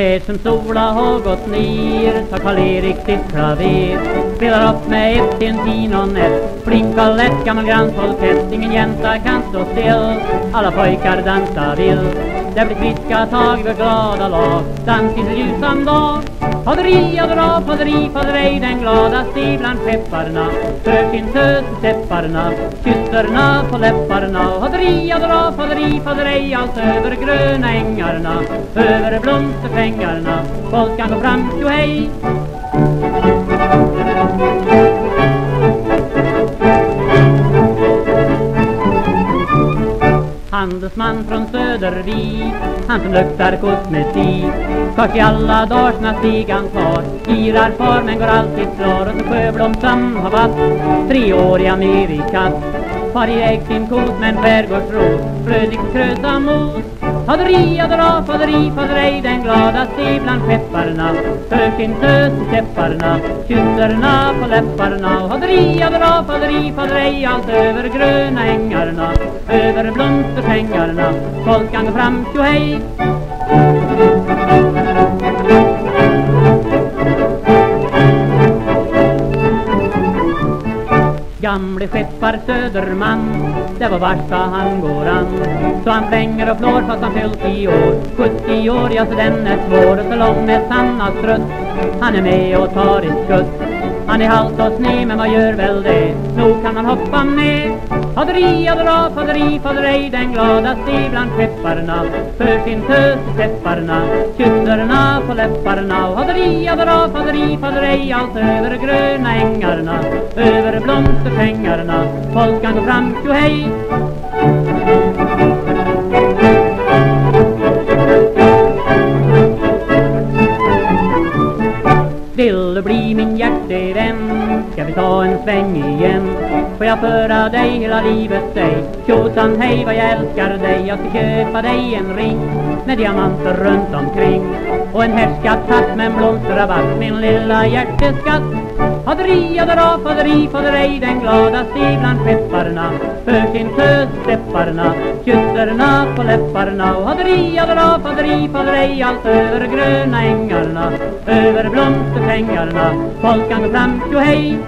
Ner som sola har gått ner tar Karl-Erik sitt klaver. Spelar upp med ett till en tin och ett Flinka lätt gammal grannfolkett Ingen jänta kan stå still. Alla pojkar dansa vill Det blir friska tag vid glada lag. Dans i ljusan dag. Faderi, adra, faderi, faderej Den gladaste bland skepparna Fröken sin i stepparna Kysserna på läpparna Faderi, adra, faderi, faderej Allt över gröna ängarna Över blomsterfängarna Folk kan gå fram, hej handelsman från Södervik Han som luktar kosmetik Kors i alla dagar sina stigan tar Girar far men går alltid klar Och så Sjöblom som har varit tre år i Amerika Far iväg sin kos med en skärgårdsros Frödig krösa mos Faderi, adera, faderi, faderej Den gladaste bland skepparna sin tös i stepparna Kysserna på läpparna Faderi, adera, faderi, faderej Allt över gröna ängarna Över blomsterpengarna Folk kan fram, hej Gamle skeppar Söderman. Det var värsta han går an. Så han flänger och flår fast han fyllt i år. 70 år, ja så den är svår Och så lång är har strött Han är med och tar i skutt han er halt og sned, men hva gjør vel det? Nå kan man hoppa med. Faderi, adra, faderi, faderej, den gladaste blant skepparna. För sin tös i stepparna, kysserna på läpparna. Och faderi, adra, faderi, faderej, allt över gröna ängarna. Över blomsterpengarna, folk kan gå fram, hej. Vill du bli min hjertevenn, Ska vi ta en sväng igen? Får jag föra dig hela livet, säg Tjosan hej vad jag älskar dig Jag ska köpa dig en ring Med diamanter runt omkring. Och en härskatt med en blomsterrabatt Min lilla hjärteskatt Faderi, adera, faderi, faderej Den gladaste bland skepparna För sin tös stepparna Kysserna på läpparna Och haderi, adera, faderi, faderej Allt över gröna ängarna Över blomsterfängarna, Folk kan gå fram, hej